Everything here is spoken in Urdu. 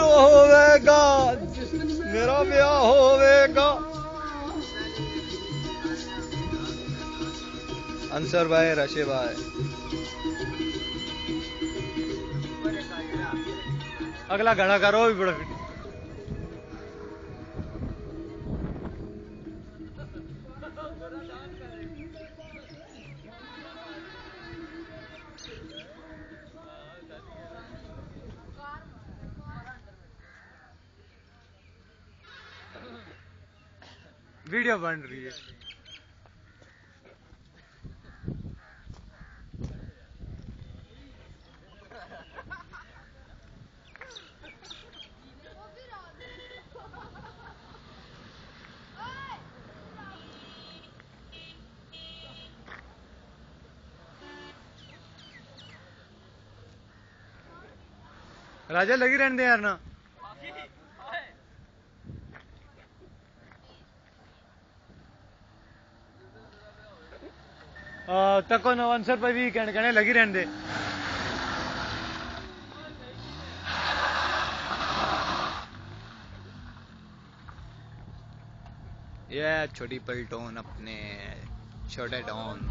ہوے گا۔ میرا بیاہ ہوے گا۔ انصر بھائی رشے بھائی۔ اگلا گانا کرو بھی بڑا ویڈیو بن رہی ہے۔ راجا لگی رہن دے یار نا تکو نو انسر پہ بھی کہنے کہنے لگی رہن دے یہ چھوٹی پلٹون اپنے چھوٹے ڈون